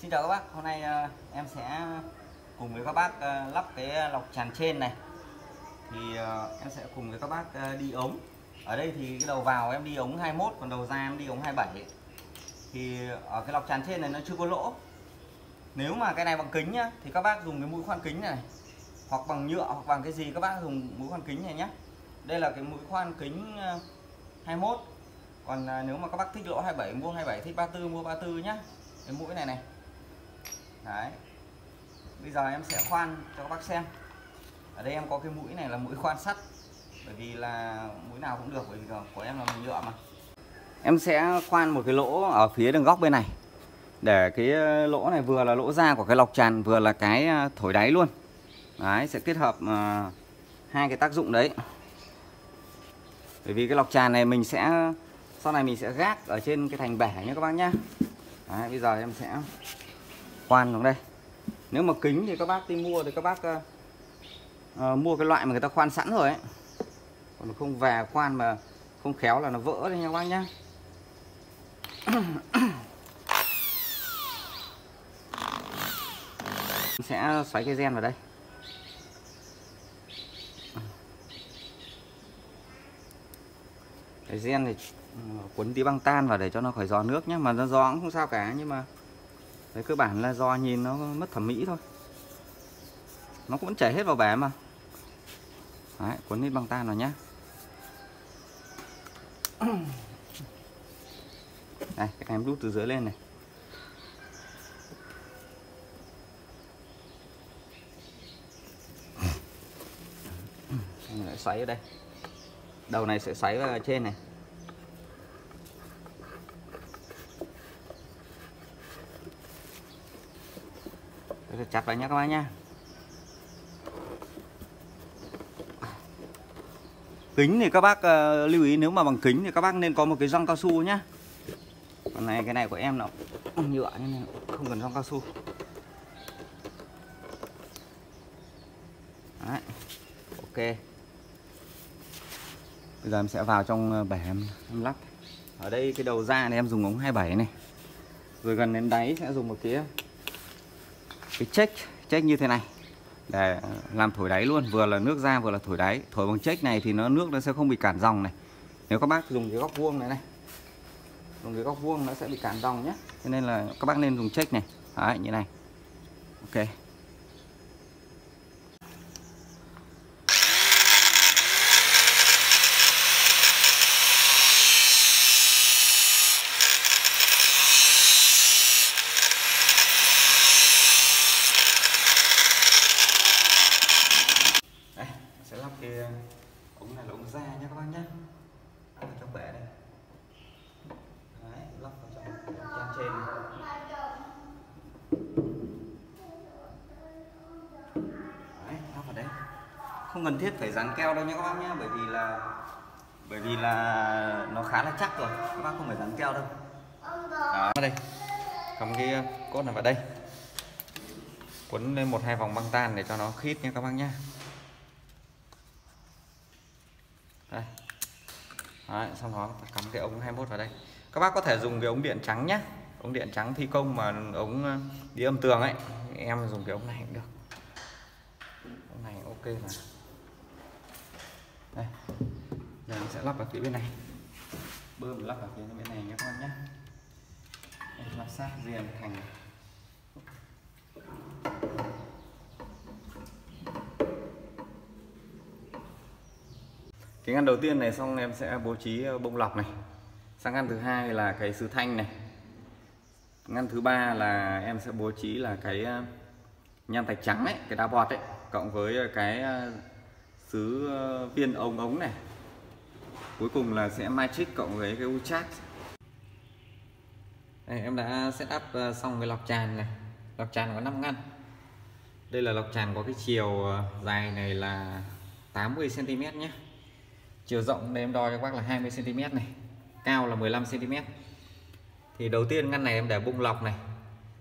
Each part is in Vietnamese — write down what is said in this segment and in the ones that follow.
Xin chào các bác, hôm nay ờ, em sẽ cùng với các bác ờ, lắp cái lọc tràn trên này. Thì ờ, em sẽ cùng với các bác đi ống. Ở đây thì cái đầu vào em đi ống 21, còn đầu ra em đi ống 27 Thì ở cái lọc tràn trên này nó chưa có lỗ. Nếu mà cái này bằng kính nhá, thì các bác dùng cái mũi khoan kính này, Hoặc bằng nhựa hoặc bằng cái gì các bác dùng mũi khoan kính này nhé Đây là cái mũi khoan kính 21 Còn nếu mà các bác thích lỗ 27 mua 27, thích 34 mua 34 nhá. Cái mũi này này đấy. Bây giờ em sẽ khoan cho các bác xem. Ở đây em có cái mũi này là mũi khoan sắt. Bởi vì là mũi nào cũng được bởi vì của em là nhựa mà. Em sẽ khoan một cái lỗ ở phía đường góc bên này. Để cái ờ, lỗ này vừa là lỗ ra của cái lọc tràn vừa là cái ờ, thổi đáy luôn. Đấy sẽ kết hợp uh, hai cái tác dụng đấy. Bởi vì cái lọc tràn này mình sẽ sau này mình sẽ gác ở trên cái thành bể nhé các bác nhá đấy, bây giờ em sẽ khoan xuống đây. Nếu mà kính thì các bác đi mua thì các bác uh, uh, mua cái loại mà người ta khoan sẵn rồi ấy. Còn không về khoan mà không khéo là nó vỡ đấy nha các bác nhá. Sẽ xoáy cái gen vào đây. Cái gen thì quấn tí băng tan vào để cho nó khỏi giò nước nhé mà nó gió cũng không sao cả nhưng mà Đấy, cơ bản là do nhìn nó mất thẩm mỹ thôi. Nó cũng chảy hết vào bể mà. Đấy, cuốn hết băng tan vào nhá. Đây, các em đút từ dưới lên này. Lại xoáy ở đây. Đầu này sẽ xoáy vào trên này. Rất chặt lại nhé các bác nha. Kính thì các bác uh, lưu ý nếu mà bằng kính thì các bác nên có một cái răng cao su nhá. Còn này cái này của em nó nhựa nên không cần răng cao su. Đấy. ok. Bây giờ em sẽ vào trong ờ, bể em, em lắp ở đây cái đầu ra này em dùng ống 27 này. Rồi gần đến đáy sẽ dùng một cái cái check check như thế này. Để làm thổi đáy luôn vừa là nước ra vừa là thổi đáy. Thổi bằng check này thì nó nước nó sẽ không bị cản dòng này. Nếu các bác dùng cái góc vuông này này dùng cái góc vuông nó sẽ bị cản dòng nhé. Cho nên là các bác nên dùng check này. Đấy, như này. Ok. Thì ống này là ống da nha các bác nhé. Ở trong bể đây. Đấy, lắp vào trong trang trên. Đấy, lắp vào đây. Không cần thiết phải dán keo đâu nha các bác nhé bởi vì là bởi vì là nó khá là chắc rồi. Các bác không phải dán keo đâu. Đó đây. Cầm cái cốt này vào đây. Quấn lên một hai vòng băng tan để cho nó khít nha các bác nhé. Đấy, xong đó cắm cái ống 21 vào đây. Các bác có thể dùng cái ống điện trắng nhé ống điện trắng thi công mà ống ờ, đi âm tường ấy em dùng cái ống này cũng được. Ống này ok mà. Đây giờ mình sẽ lắp vào phía bên này. Bơm lắp vào phía bên này nhé các bác nhé. Lắp sát riêng thành cái ngăn đầu tiên này xong em sẽ bố trí ờ, bông lọc này. Sang ngăn thứ hai là cái sứ thanh này. Ngăn thứ ba là em sẽ bố trí là cái ờ, nhan nham thạch trắng ấy cái đá bọt ấy cộng với ờ, cái sứ viên ống ống này. Cuối cùng là sẽ magic cộng với cái uchat đây, em đã set up xong cái lọc tràn này. Lọc tràn có 5 ngăn. Đây là lọc tràn có cái chiều dài này là 80 cm nhé chiều rộng đây em đo cho các bác là 20 cm này cao là 15 cm thì đầu tiên ngăn này em để bung lọc này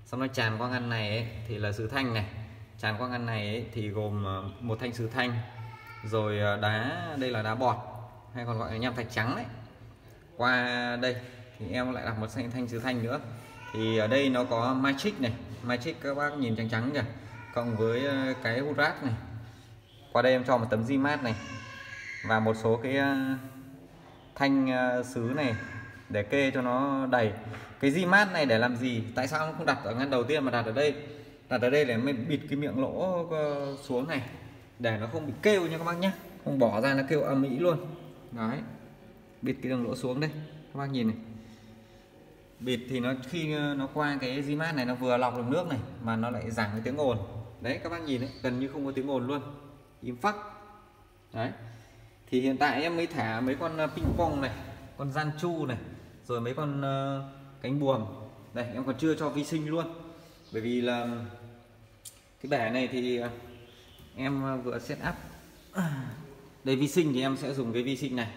xong nó tràn qua ngăn này ấy, thì là sứ thanh này. Tràn qua ngăn này ấy, thì gồm ờ, một thanh sứ thanh rồi ờ, đá đây là đá bọt hay còn gọi là nham thạch trắng đấy. Qua đây thì em lại đặt một thanh thanh sứ thanh nữa. Thì ở đây nó có magic này magic các bác nhìn trắng trắng kìa cộng với ờ, cái hút rác này. Qua đây em cho một tấm di mát này và một số cái ờ, thanh ờ, sứ này để kê cho nó đầy. Cái di mát này để làm gì? Tại sao nó không đặt ở ngăn đầu tiên mà đặt ở đây? Đặt ở đây để mình bịt cái miệng lỗ ờ, xuống này, để nó không bị kêu nha các bác nhé không bỏ ra nó kêu âm mỹ luôn. Đấy. Bịt cái đường lỗ xuống đây. Các bác nhìn này. Bịt thì nó, khi nó qua cái di mát này, nó vừa lọc được nước này, mà nó lại giảm cái tiếng ồn. Đấy, các bác nhìn đấy, gần như không có tiếng ồn luôn. Im phắc. Đấy thì hiện tại em mới thả mấy con ờ, ping pong này con gian chu này rồi mấy con uh, cánh buồm. Đây em còn chưa cho vi sinh luôn. Bởi vì là cái bể này thì ờ, em vừa set up. Đây vi sinh thì em sẽ dùng cái vi sinh này.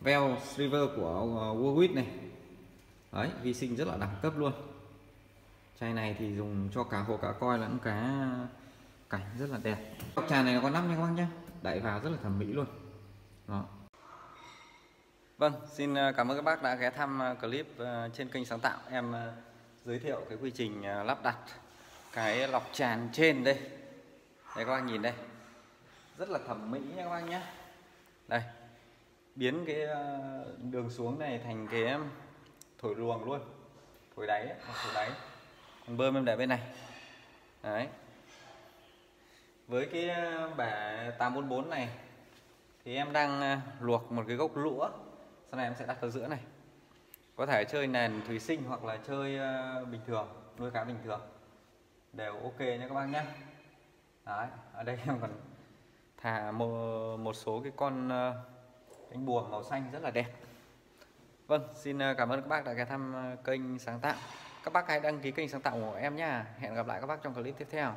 Vel River của Warwick này. Đấy vi sinh rất là đẳng cấp luôn. Chai này thì dùng cho cả hồ cá coi lẫn cá cảnh rất là đẹp. Cọc trà này nó có nắp nha các bác nhé đẩy vào rất là thẩm mỹ luôn đó Vâng, xin à, cảm ơn các bác đã ghé thăm à, clip à, trên kênh sáng tạo. Em giới thiệu cái quy trình lắp đặt cái lọc tràn trên đây. Đây các bác nhìn đây. Rất là thẩm mỹ nha các bác nhé. Đây Biến cái đường xuống này thành cái thổi luồng luôn. Thổi đáy, thổi đáy. Còn bơm em để bên này. Đấy. Với cái bể 844 này thì em đang à, luộc một cái gốc lũa. Sau này em sẽ đặt ở giữa này. Có thể chơi nền thủy sinh hoặc là chơi à, bình thường nuôi cá bình thường. Đều ok nha các bác nhé. Đấy, ở đây em còn thả một, một số cái con à, cánh bùa màu xanh rất là đẹp. Vâng, xin cảm ơn các bác đã ghé thăm kênh sáng tạo. Các bác hãy đăng ký kênh sáng tạo của em nhé Hẹn gặp lại các bác trong clip tiếp theo.